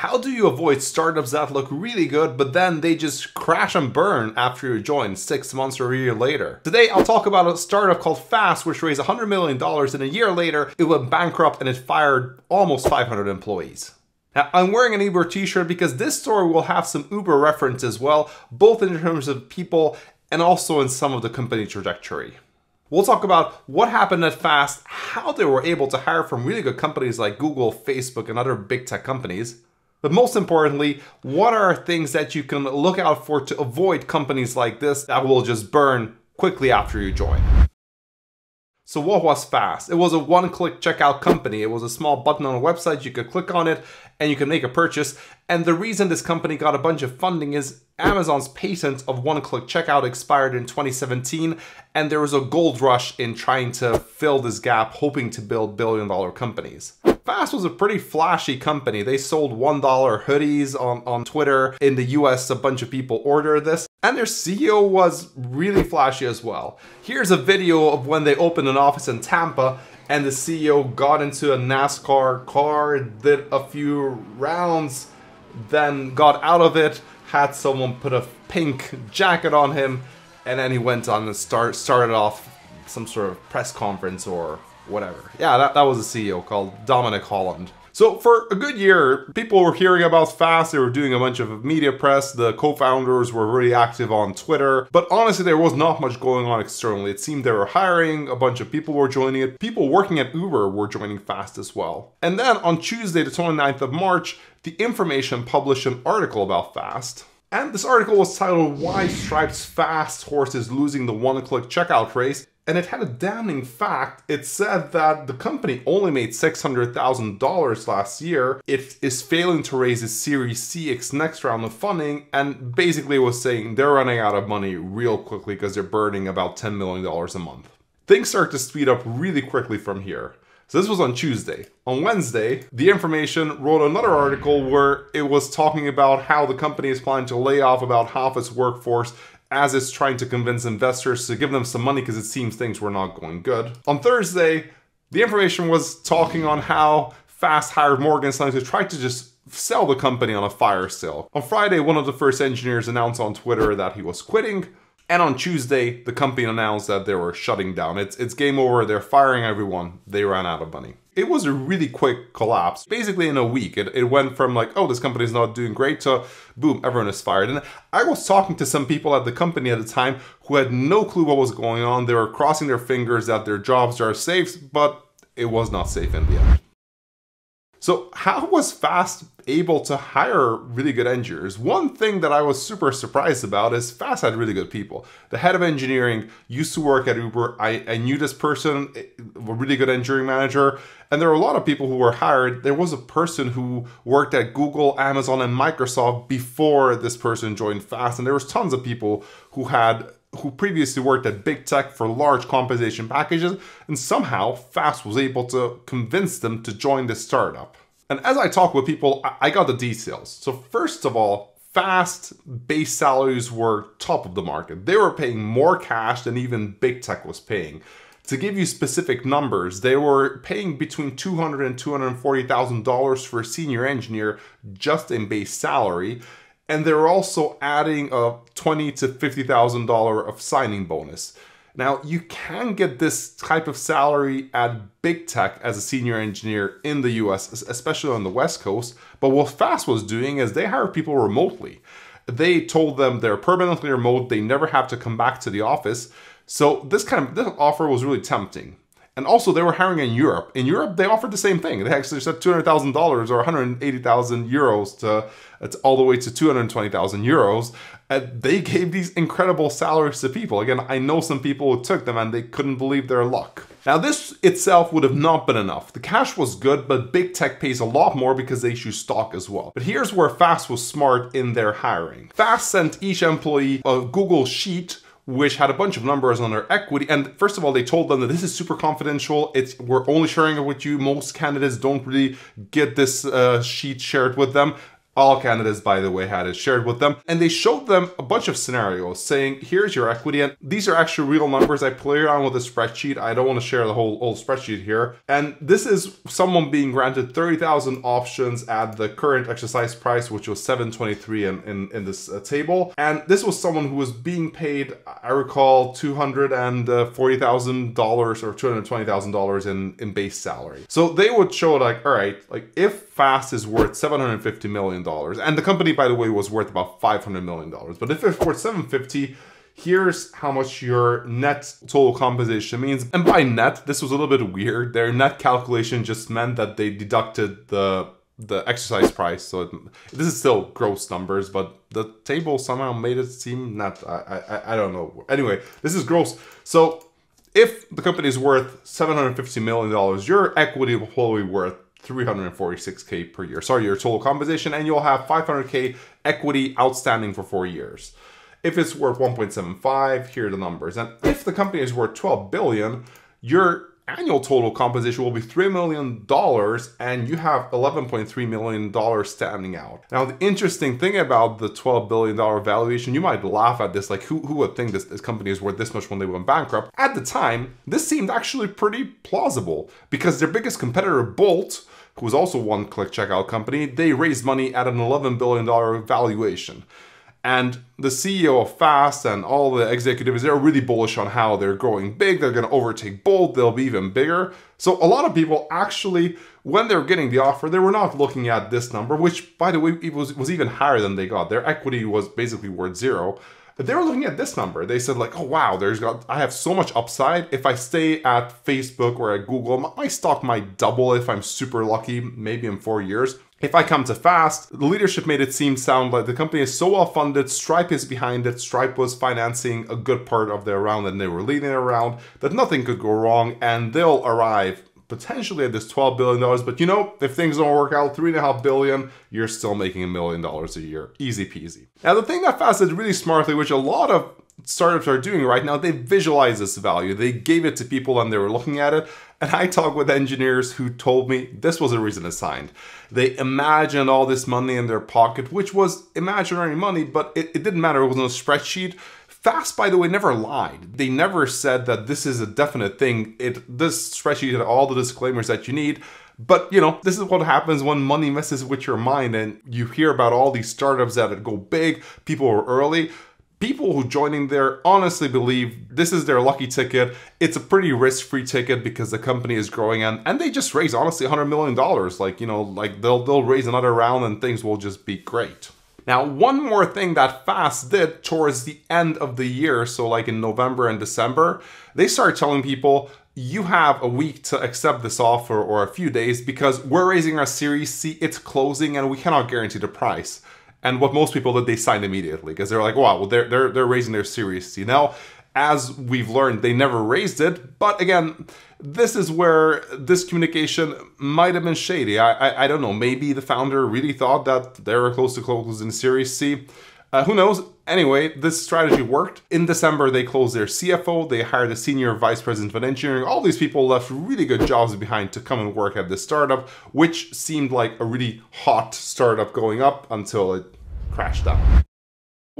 How do you avoid startups that look really good, but then they just crash and burn after you join six months or a year later? Today, I'll talk about a startup called Fast, which raised $100 million and a year later, it went bankrupt and it fired almost 500 employees. Now, I'm wearing an Uber t-shirt because this story will have some Uber reference as well, both in terms of people and also in some of the company trajectory. We'll talk about what happened at Fast, how they were able to hire from really good companies like Google, Facebook, and other big tech companies, but most importantly, what are things that you can look out for to avoid companies like this that will just burn quickly after you join? So what was Fast? It was a one-click checkout company. It was a small button on a website. You could click on it and you can make a purchase. And the reason this company got a bunch of funding is Amazon's patent of one-click checkout expired in 2017 and there was a gold rush in trying to fill this gap, hoping to build billion-dollar companies. Fast was a pretty flashy company. They sold $1 hoodies on, on Twitter. In the US, a bunch of people ordered this. And their CEO was really flashy as well. Here's a video of when they opened an office in Tampa and the CEO got into a NASCAR car, did a few rounds, then got out of it, had someone put a pink jacket on him, and then he went on and start, started off some sort of press conference or whatever. Yeah, that, that was a CEO called Dominic Holland. So for a good year, people were hearing about Fast, they were doing a bunch of media press, the co-founders were really active on Twitter, but honestly there was not much going on externally. It seemed they were hiring, a bunch of people were joining it, people working at Uber were joining Fast as well. And then on Tuesday the 29th of March, The Information published an article about Fast. And this article was titled Why Stripe's Fast Horse is Losing the One-Click Checkout Race and it had a damning fact. It said that the company only made $600,000 last year. It is failing to raise its Series CX next round of funding, and basically was saying they're running out of money real quickly because they're burning about $10 million a month. Things start to speed up really quickly from here. So this was on Tuesday. On Wednesday, The Information wrote another article where it was talking about how the company is planning to lay off about half its workforce as it's trying to convince investors to give them some money because it seems things were not going good. On Thursday, the information was talking on how Fast hired Morgan Stanley to try to just sell the company on a fire sale. On Friday, one of the first engineers announced on Twitter that he was quitting. And on Tuesday, the company announced that they were shutting down. It's, it's game over. They're firing everyone. They ran out of money it was a really quick collapse. Basically, in a week, it, it went from like, oh, this company is not doing great to boom, everyone is fired. And I was talking to some people at the company at the time who had no clue what was going on. They were crossing their fingers that their jobs are safe, but it was not safe in the end. So how was Fast able to hire really good engineers? One thing that I was super surprised about is Fast had really good people. The head of engineering used to work at Uber. I, I knew this person, a really good engineering manager, and there were a lot of people who were hired. There was a person who worked at Google, Amazon, and Microsoft before this person joined Fast, and there was tons of people who had who previously worked at big tech for large compensation packages, and somehow Fast was able to convince them to join this startup. And as I talk with people, I got the details. So first of all, Fast base salaries were top of the market. They were paying more cash than even big tech was paying. To give you specific numbers, they were paying between $200 and $240,000 for a senior engineer just in base salary and they're also adding a twenty to fifty thousand dollar of signing bonus. Now you can get this type of salary at big tech as a senior engineer in the US, especially on the West Coast. But what Fast was doing is they hire people remotely. They told them they're permanently remote, they never have to come back to the office. So this kind of this offer was really tempting. And also, they were hiring in Europe. In Europe, they offered the same thing. They actually said $200,000 or 180,000 euros to it's all the way to 220,000 euros. And they gave these incredible salaries to people. Again, I know some people who took them and they couldn't believe their luck. Now, this itself would have not been enough. The cash was good, but big tech pays a lot more because they issue stock as well. But here's where Fast was smart in their hiring. Fast sent each employee a Google Sheet which had a bunch of numbers on their equity. And first of all, they told them that this is super confidential. It's we're only sharing it with you. Most candidates don't really get this uh, sheet shared with them. All candidates, by the way, had it shared with them. And they showed them a bunch of scenarios saying, here's your equity. And these are actually real numbers. I play around with a spreadsheet. I don't want to share the whole, whole spreadsheet here. And this is someone being granted 30,000 options at the current exercise price, which was 723 in, in, in this uh, table. And this was someone who was being paid, I recall, $240,000 or $220,000 in, in base salary. So they would show like, all right, like if Fast is worth $750 million, and the company, by the way, was worth about $500 million. But if it's worth 750 here's how much your net total compensation means. And by net, this was a little bit weird. Their net calculation just meant that they deducted the the exercise price. So it, this is still gross numbers, but the table somehow made it seem net. I, I, I don't know. Anyway, this is gross. So if the company is worth $750 million, your equity will probably be worth 346k per year. Sorry, your total compensation, and you'll have 500k equity outstanding for four years. If it's worth 1.75, here are the numbers. And if the company is worth 12 billion, your annual total compensation will be $3 million and you have $11.3 million standing out. Now, the interesting thing about the $12 billion valuation, you might laugh at this, like who, who would think this, this company is worth this much when they went bankrupt? At the time, this seemed actually pretty plausible because their biggest competitor, Bolt, who was also one click checkout company, they raised money at an $11 billion valuation. And the CEO of Fast and all the executives, they're really bullish on how they're growing big. They're going to overtake Bolt. They'll be even bigger. So a lot of people actually, when they're getting the offer, they were not looking at this number, which by the way, it was, was even higher than they got. Their equity was basically worth zero. But they were looking at this number. They said like, oh wow, there's got I have so much upside. If I stay at Facebook or at Google, my stock might double if I'm super lucky, maybe in four years. If I come to Fast, the leadership made it seem sound like the company is so well funded, Stripe is behind it, Stripe was financing a good part of their round and they were leading around, that nothing could go wrong and they'll arrive potentially at this $12 billion. But you know, if things don't work out, 3.5 billion, you're still making a million dollars a year. Easy peasy. Now, the thing that Fast did really smartly, which a lot of startups are doing right now, they visualize this value. They gave it to people and they were looking at it. And I talked with engineers who told me this was a reason assigned. They imagined all this money in their pocket, which was imaginary money, but it, it didn't matter. It was on a spreadsheet. Fast, by the way, never lied. They never said that this is a definite thing. It this spreadsheet had all the disclaimers that you need. But you know, this is what happens when money messes with your mind and you hear about all these startups that go big, people are early people who joining there honestly believe this is their lucky ticket. It's a pretty risk-free ticket because the company is growing and and they just raise honestly 100 million dollars. Like, you know, like they'll they'll raise another round and things will just be great. Now, one more thing that Fast did towards the end of the year, so like in November and December, they started telling people you have a week to accept this offer or a few days because we're raising our Series C, it's closing and we cannot guarantee the price. And what most people did, they signed immediately because they're like, wow, well, they're, they're, they're raising their Series C. Now, as we've learned, they never raised it. But again, this is where this communication might have been shady. I, I, I don't know. Maybe the founder really thought that they were close to closing in Series C. Uh, who knows? Anyway, this strategy worked. In December, they closed their CFO, they hired a senior vice president of engineering. All these people left really good jobs behind to come and work at this startup, which seemed like a really hot startup going up until it crashed down.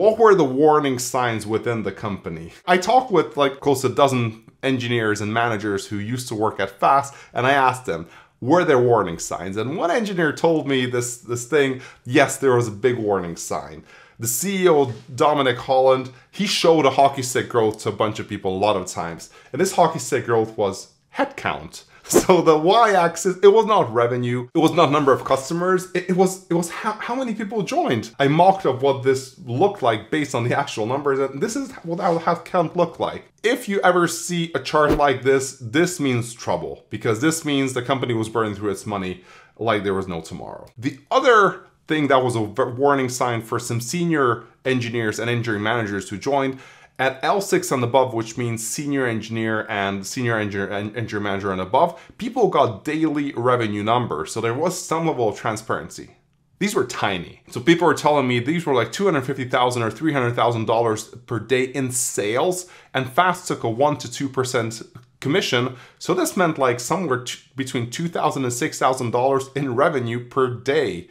What were the warning signs within the company? I talked with like close to a dozen engineers and managers who used to work at Fast, and I asked them, were there warning signs? And one engineer told me this, this thing, yes, there was a big warning sign the CEO, Dominic Holland, he showed a hockey stick growth to a bunch of people a lot of times. And this hockey stick growth was headcount. So the y-axis, it was not revenue, it was not number of customers, it, it was it was how, how, many people joined. I mocked up what this looked like based on the actual numbers, and this is what our headcount looked like. If you ever see a chart like this, this means trouble, because this means the company was burning through its money like there was no tomorrow. The other thing that was a warning sign for some senior engineers and engineering managers who joined. At L6 and above, which means senior engineer and senior engineer engineer manager and above, people got daily revenue numbers. So there was some level of transparency. These were tiny. So people were telling me these were like 250,000 or $300,000 per day in sales and Fast took a 1 to 2% commission. So this meant like somewhere between $2,000 and $6,000 in revenue per day.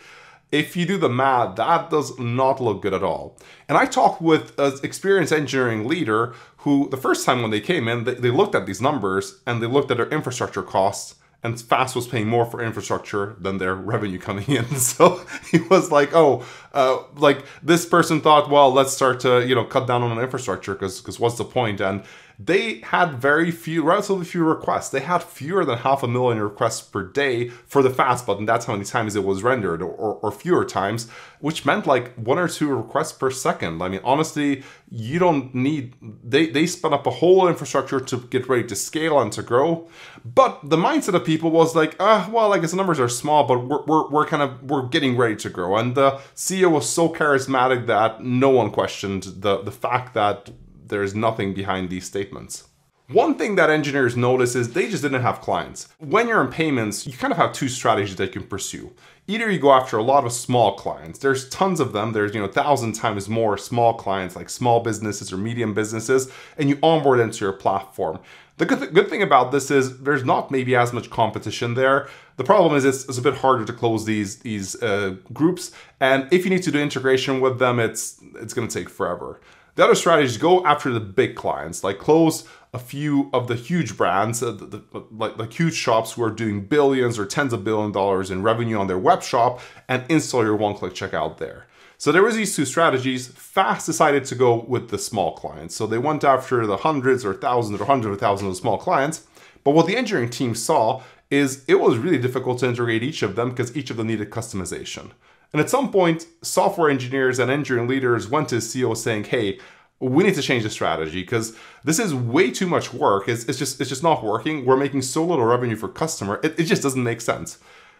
If you do the math, that does not look good at all. And I talked with an experienced engineering leader who, the first time when they came in, they, they looked at these numbers and they looked at their infrastructure costs and Fast was paying more for infrastructure than their revenue coming in. So he was like, "Oh, uh, like this person thought, well, let's start to you know cut down on infrastructure because because what's the point?" And they had very few, relatively few requests. They had fewer than half a million requests per day for the fast button. That's how many times it was rendered, or, or, fewer times, which meant like one or two requests per second. I mean, honestly, you don't need, they, they spun up a whole infrastructure to get ready to scale and to grow. But the mindset of people was like, ah, uh, well, I guess the numbers are small, but we're, we're, we're kind of, we're getting ready to grow. And the CEO was so charismatic that no one questioned the, the fact that there's nothing behind these statements. One thing that engineers notice is they just didn't have clients. When you're in payments, you kind of have two strategies that you can pursue. Either you go after a lot of small clients. There's tons of them. There's, you know, thousand times more small clients like small businesses or medium businesses, and you onboard into your platform. The good, th good thing about this is there's not maybe as much competition there. The problem is it's, it's a bit harder to close these these uh, groups, and if you need to do integration with them, it's it's going to take forever. The other strategy is go after the big clients, like close a few of the huge brands, uh, the, the, like, like huge shops who are doing billions or tens of billion dollars in revenue on their web shop and install your one-click checkout there. So there was these two strategies. Fast decided to go with the small clients. So they went after the hundreds or thousands or hundreds of thousands of small clients. But what the engineering team saw is it was really difficult to integrate each of them because each of them needed customization. And at some point, software engineers and engineering leaders went to CEO saying, hey, we need to change the strategy because this is way too much work. It's, it's, just it's just not working. We're making so little revenue for customer. It, it just doesn't make sense.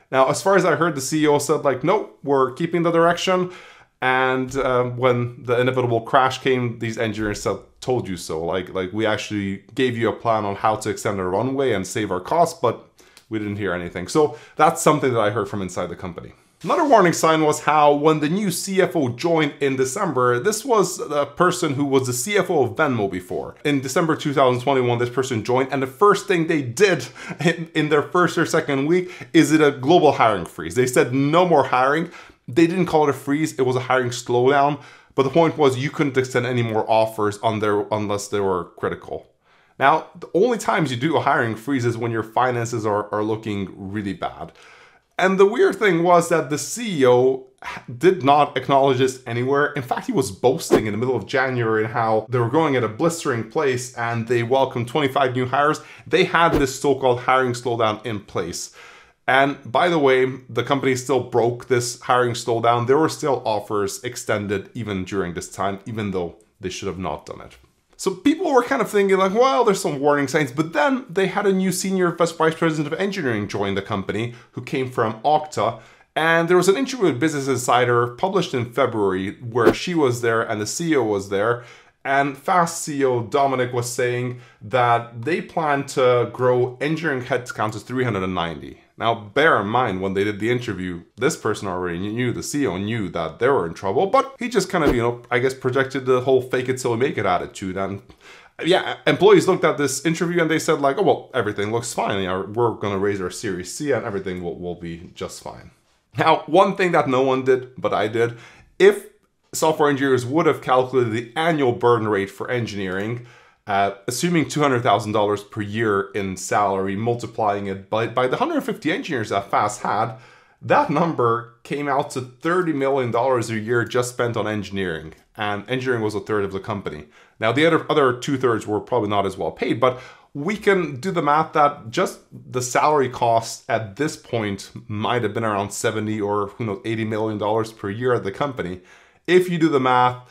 Now, as far as I heard, the CEO said like, nope, we're keeping the direction. And um, when the inevitable crash came, these engineers said, told you so. Like, like we actually gave you a plan on how to extend the runway and save our costs, but we didn't hear anything. So that's something that I heard from inside the company. Another warning sign was how when the new CFO joined in December, this was a person who was the CFO of Venmo before. In December 2021, this person joined and the first thing they did in, in their first or second week is it a global hiring freeze. They said no more hiring. They didn't call it a freeze, it was a hiring slowdown. But the point was you couldn't extend any more offers on their unless they were critical. Now, the only times you do a hiring freeze is when your finances are, are looking really bad. And the weird thing was that the CEO did not acknowledge this anywhere. In fact, he was boasting in the middle of January and how they were going at a blistering place and they welcomed 25 new hires. They had this so-called hiring slowdown in place. And by the way, the company still broke this hiring slowdown. There were still offers extended even during this time, even though they should have not done it. So people were kind of thinking like, well, there's some warning signs, but then they had a new senior vice president of engineering join the company who came from Okta. And there was an interview with Business Insider published in February where she was there and the CEO was there. And Fast CEO Dominic was saying that they plan to grow engineering headcount to 390. Now, bear in mind, when they did the interview, this person already knew, the CEO knew that they were in trouble, but he just kind of, you know, I guess projected the whole fake it till we make it attitude. And yeah, employees looked at this interview and they said like, oh, well, everything looks fine. We're going to raise our Series C and everything will, will be just fine. Now, one thing that no one did, but I did, if software engineers would have calculated the annual burn rate for engineering, uh, assuming $200,000 per year in salary, multiplying it by, by the 150 engineers that FAST had, that number came out to $30 million a year just spent on engineering. And engineering was a third of the company. Now, the other, other two thirds were probably not as well paid, but we can do the math that just the salary cost at this point might have been around 70 or who knows, $80 million per year at the company. If you do the math,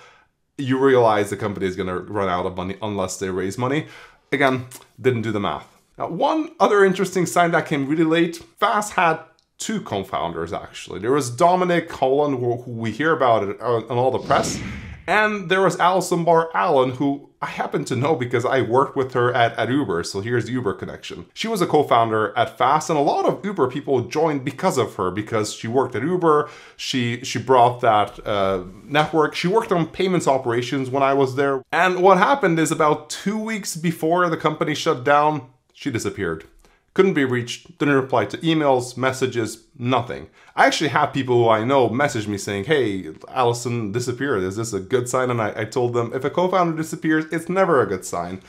you realize the company is going to run out of money unless they raise money. Again, didn't do the math. Now, one other interesting sign that came really late, Fast had two co-founders actually. There was Dominic Holland, who we hear about it on all the press, and there was Allison Barr Allen, who I happen to know because I worked with her at, at Uber, so here's the Uber connection. She was a co-founder at Fast, and a lot of Uber people joined because of her, because she worked at Uber, she, she brought that uh, network, she worked on payments operations when I was there. And what happened is about two weeks before the company shut down, she disappeared couldn't be reached, didn't reply to emails, messages, nothing. I actually have people who I know message me saying, hey, Allison disappeared. Is this a good sign? And I, I told them, if a co-founder disappears, it's never a good sign.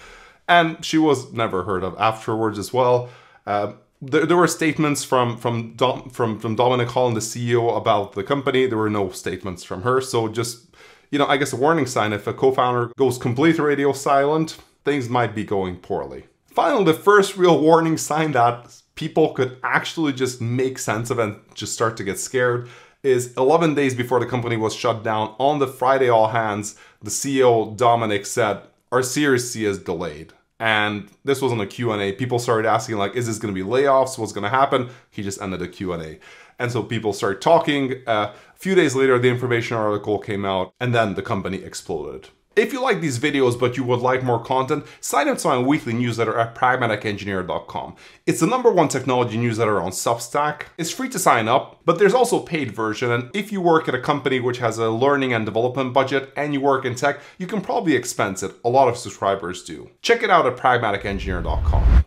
And she was never heard of afterwards as well. Uh, there, there, were statements from from Dom, from from Dominic Holland, the CEO, about the company. There were no statements from her. So just you know, I guess a warning sign if a co-founder goes completely radio silent, things might be going poorly. Finally, the first real warning sign that people could actually just make sense of and just start to get scared is 11 days before the company was shut down on the Friday all hands, the CEO Dominic said, our Series C is delayed. And this wasn't a Q&A. People started asking like, is this going to be layoffs? What's going to happen? He just ended a Q&A. And so people started talking. Uh, a few days later, the information article came out and then the company exploded. If you like these videos but you would like more content, sign up to my weekly newsletter at pragmaticengineer.com. It's the number one technology newsletter on Substack. It's free to sign up, but there's also a paid version, and if you work at a company which has a learning and development budget and you work in tech, you can probably expense it. A lot of subscribers do. Check it out at pragmaticengineer.com.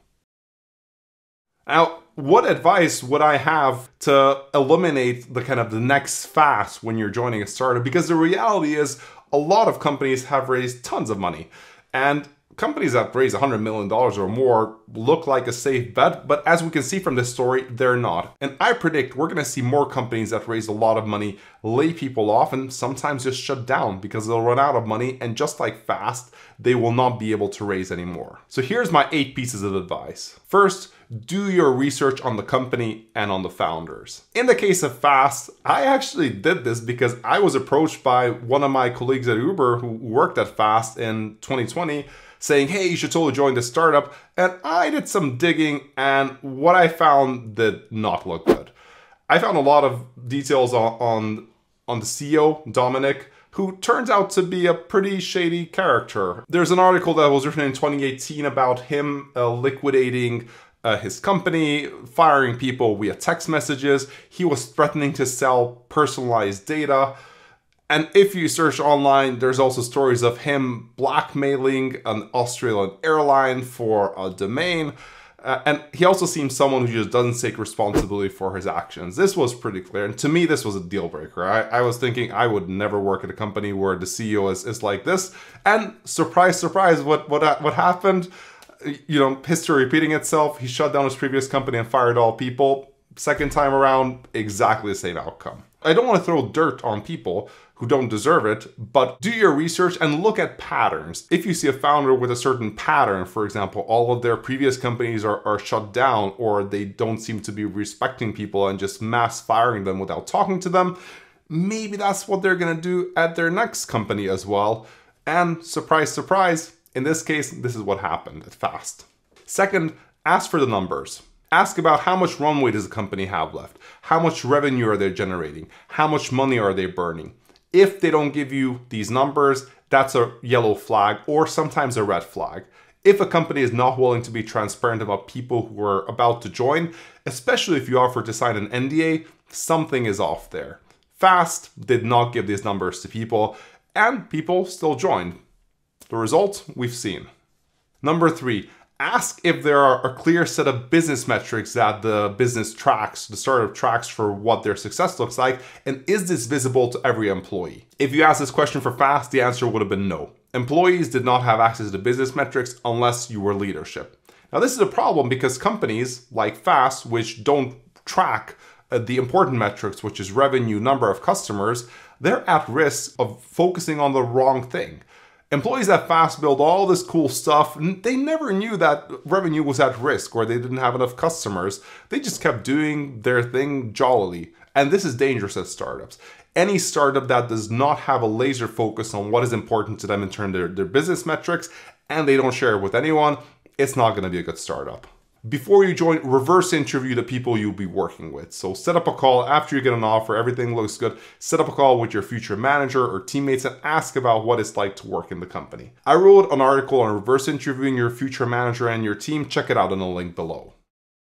Now, what advice would I have to eliminate the kind of the next fast when you're joining a startup? Because the reality is a lot of companies have raised tons of money. And companies that raise $100 million or more look like a safe bet, but as we can see from this story, they're not. And I predict we're gonna see more companies that raise a lot of money lay people off and sometimes just shut down because they'll run out of money and just like fast, they will not be able to raise anymore. So here's my eight pieces of advice. First, do your research on the company and on the founders. In the case of Fast, I actually did this because I was approached by one of my colleagues at Uber who worked at Fast in 2020 saying, hey, you should totally join this startup. And I did some digging and what I found did not look good. I found a lot of details on, on, on the CEO, Dominic, who turns out to be a pretty shady character. There's an article that was written in 2018 about him uh, liquidating uh, his company, firing people via text messages. He was threatening to sell personalized data. And if you search online, there's also stories of him blackmailing an Australian airline for a domain. Uh, and he also seems someone who just doesn't take responsibility for his actions. This was pretty clear. And to me, this was a deal breaker. I, I was thinking I would never work at a company where the CEO is, is like this. And surprise, surprise, what, what, what happened? you know, history repeating itself. He shut down his previous company and fired all people. Second time around, exactly the same outcome. I don't want to throw dirt on people who don't deserve it, but do your research and look at patterns. If you see a founder with a certain pattern, for example, all of their previous companies are, are shut down or they don't seem to be respecting people and just mass firing them without talking to them, maybe that's what they're gonna do at their next company as well. And surprise, surprise, in this case, this is what happened at Fast. Second, ask for the numbers. Ask about how much runway does the company have left? How much revenue are they generating? How much money are they burning? If they don't give you these numbers, that's a yellow flag or sometimes a red flag. If a company is not willing to be transparent about people who are about to join, especially if you offer to sign an NDA, something is off there. Fast did not give these numbers to people, and people still joined. The result we've seen. Number three, ask if there are a clear set of business metrics that the business tracks, the startup tracks for what their success looks like, and is this visible to every employee? If you ask this question for fast, the answer would have been no. Employees did not have access to business metrics unless you were leadership. Now, this is a problem because companies like Fast, which don't track uh, the important metrics, which is revenue, number of customers, they're at risk of focusing on the wrong thing. Employees at Fast build all this cool stuff, they never knew that revenue was at risk or they didn't have enough customers. They just kept doing their thing jollily. And this is dangerous at startups. Any startup that does not have a laser focus on what is important to them in terms of their, their business metrics and they don't share it with anyone, it's not going to be a good startup. Before you join, reverse interview the people you'll be working with. So set up a call after you get an offer, everything looks good. Set up a call with your future manager or teammates and ask about what it's like to work in the company. I wrote an article on reverse interviewing your future manager and your team. Check it out in the link below.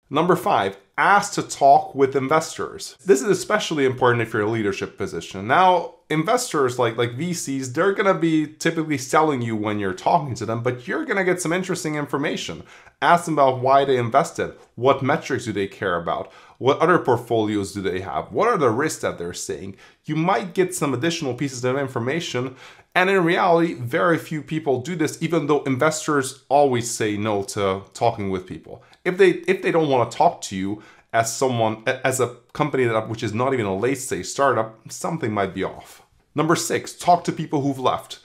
Number five, ask to talk with investors. This is especially important if you're a leadership position. Now, investors like like VCs, they're going to be typically selling you when you're talking to them, but you're going to get some interesting information. Ask them about why they invested, what metrics do they care about, what other portfolios do they have, what are the risks that they're seeing. You might get some additional pieces of information and in reality, very few people do this, even though investors always say no to talking with people. If they if they don't want to talk to you as someone as a company that which is not even a late stage startup, something might be off. Number six, talk to people who've left.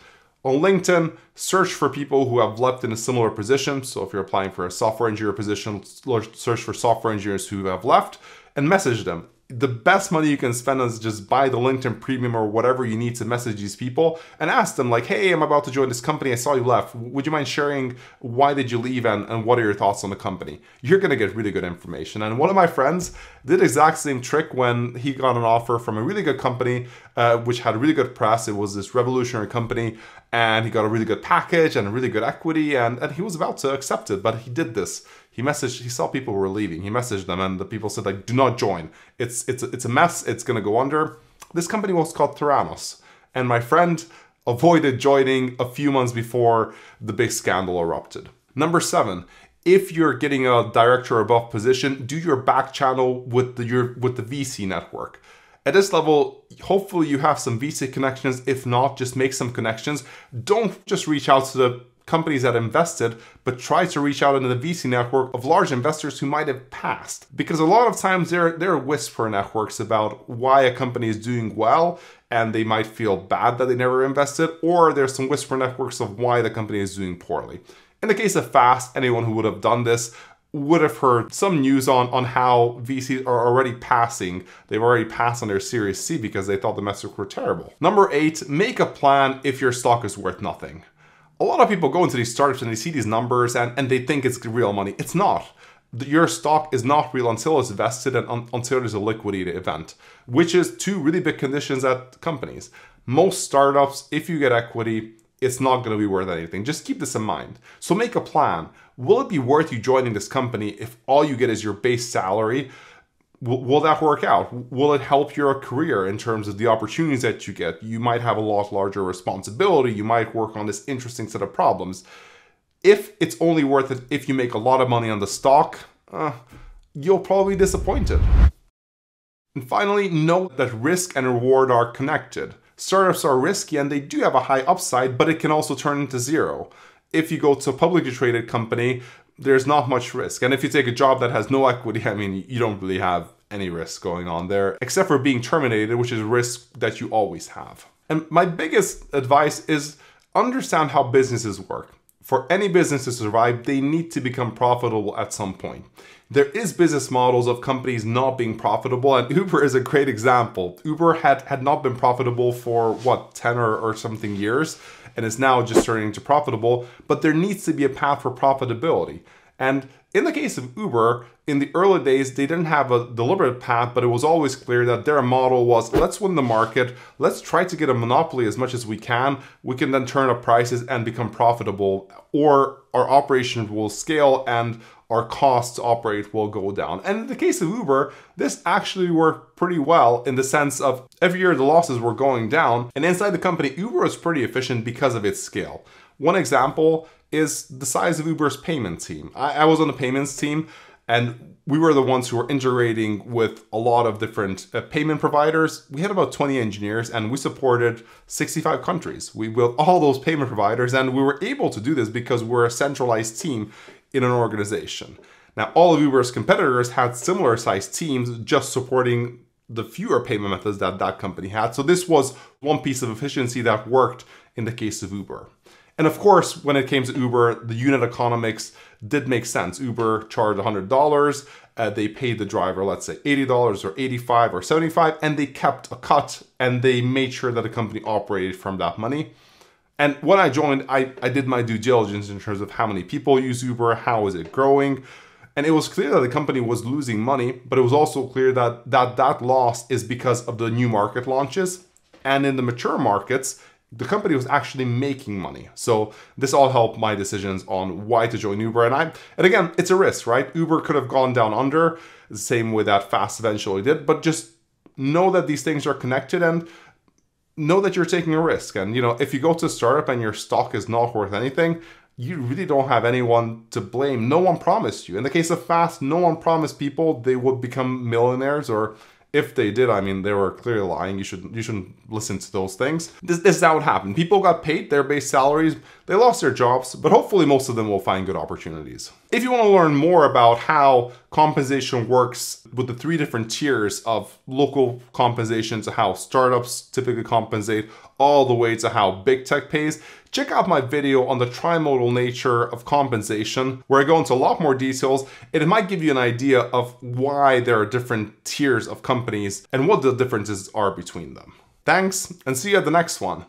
On LinkedIn, search for people who have left in a similar position. So if you're applying for a software engineer position, search for software engineers who have left and message them the best money you can spend is just buy the LinkedIn premium or whatever you need to message these people and ask them like, hey, I'm about to join this company. I saw you left. Would you mind sharing why did you leave and, and what are your thoughts on the company? You're gonna get really good information. And one of my friends did exact same trick when he got an offer from a really good company, uh, which had a really good press. It was this revolutionary company and he got a really good package and a really good equity and, and he was about to accept it, but he did this he messaged he saw people were leaving. He messaged them and the people said like do not join. It's it's it's a mess. It's going to go under. This company was called Theranos. And my friend avoided joining a few months before the big scandal erupted. Number 7 if you're getting a director above position do your back channel with the your with the VC network. At this level, hopefully you have some VC connections. If not, just make some connections. Don't just reach out to the companies that invested, but try to reach out into the VC network of large investors who might have passed. Because a lot of times there, there are whisper networks about why a company is doing well and they might feel bad that they never invested, or there's some whisper networks of why the company is doing poorly. In the case of Fast, anyone who would have done this would have heard some news on, on how VCs are already passing. They've already passed on their Series C because they thought the metrics were terrible. Number eight, make a plan if your stock is worth nothing a lot of people go into these startups and they see these numbers and, and they think it's real money. It's not. Your stock is not real until it's vested and un, until there's a liquidity event, which is two really big conditions at companies. Most startups, if you get equity, it's not going to be worth anything. Just keep this in mind. So make a plan. Will it be worth you joining this company if all you get is your base salary? Will, that work out? Will it help your career in terms of the opportunities that you get? You might have a lot larger responsibility. You might work on this interesting set of problems. If it's only worth it if you make a lot of money on the stock, uh, you'll probably be disappointed. And finally, note that risk and reward are connected. Startups are risky and they do have a high upside, but it can also turn into zero. If you go to a publicly traded company, there's not much risk. And if you take a job that has no equity, I mean, you don't really have any risk going on there, except for being terminated, which is a risk that you always have. And my biggest advice is understand how businesses work. For any business to survive, they need to become profitable at some point. There is business models of companies not being profitable, and Uber is a great example. Uber had, had not been profitable for what, 10 or, or something years and is now just turning into profitable, but there needs to be a path for profitability. And in the case of Uber, in the early days, they didn't have a deliberate path, but it was always clear that their model was let's win the market, let's try to get a monopoly as much as we can. We can then turn up prices and become profitable, or our operations will scale and our costs to operate will go down. And in the case of Uber, this actually worked pretty well in the sense of every year the losses were going down. And inside the company, Uber was pretty efficient because of its scale. One example is the size of Uber's payment team. I, I was on the payments team and we were the ones who were integrating with a lot of different uh, payment providers. We had about 20 engineers and we supported 65 countries. We built all those payment providers and we were able to do this because we're a centralized team in an organization. Now, all of Uber's competitors had similar sized teams just supporting the fewer payment methods that that company had. So this was one piece of efficiency that worked in the case of Uber. And of course, when it came to Uber, the unit economics did make sense. Uber charged $100. Uh, they paid the driver, let's say $80 or 85 or 75, and they kept a cut and they made sure that the company operated from that money. And when I joined, I, I did my due diligence in terms of how many people use Uber, how is it growing. And it was clear that the company was losing money, but it was also clear that that, that loss is because of the new market launches. And in the mature markets, the company was actually making money. So this all helped my decisions on why to join Uber. And I and again, it's a risk, right? Uber could have gone down under, same way that Fast eventually did, but just know that these things are connected and know that you're taking a risk. And you know, if you go to a startup and your stock is not worth anything, you really don't have anyone to blame. No one promised you. In the case of Fast, no one promised people they would become millionaires or if they did, I mean, they were clearly lying. You should you shouldn't listen to those things. This, this is how it happened. People got paid their base salaries. They lost their jobs, but hopefully most of them will find good opportunities. If you want to learn more about how compensation works with the three different tiers of local compensation to how startups typically compensate, all the way to how big tech pays, check out my video on the trimodal nature of compensation, where I go into a lot more details, and it might give you an idea of why there are different tiers of companies and what the differences are between them. Thanks, and see you at the next one.